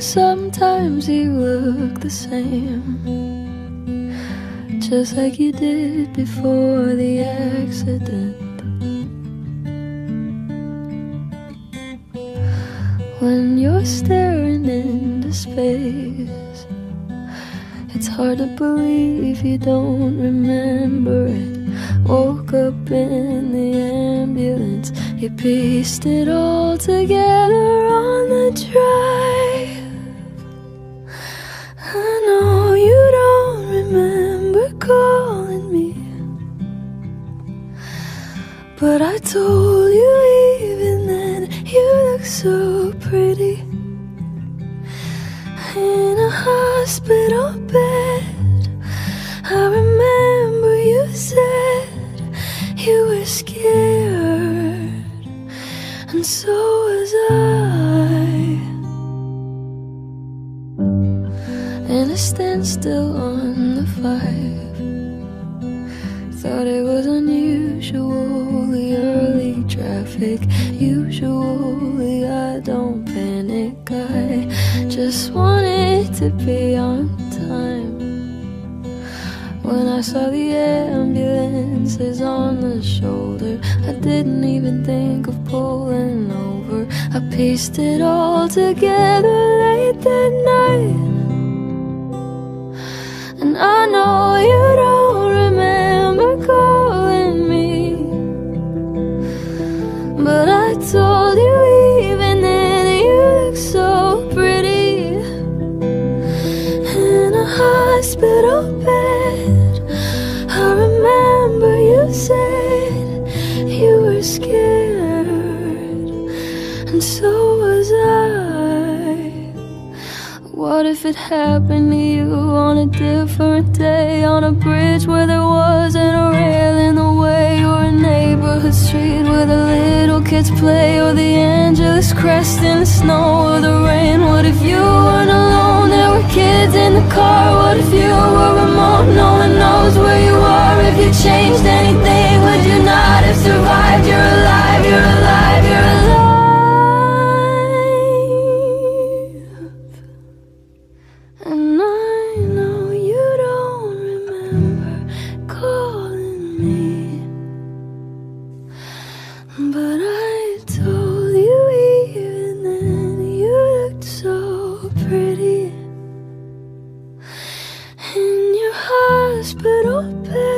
Sometimes you look the same, just like you did before the accident. When you're staring into space, it's hard to believe you don't remember it. Woke up in the ambulance, you pieced it all together on the drive. I know you don't remember calling me, but I told you even then you look so pretty in a hospital bed. I remember you said you were scared, and so was I. And I stand still on the five. Thought it was unusually early traffic. Usually I don't panic. I just wanted to be on time. When I saw the ambulances on the shoulder, I didn't even think of pulling over. I pieced it all together late that night. But I told you even then you look so pretty in a hospital bed. I remember you said you were scared, and so was I. What if it happened to you on a different day On a bridge where there wasn't a rail kids play Or the Angeles crest in the snow Or the rain. What if you weren't alone? There were kids in the car. What if you were remote? No hospital bed.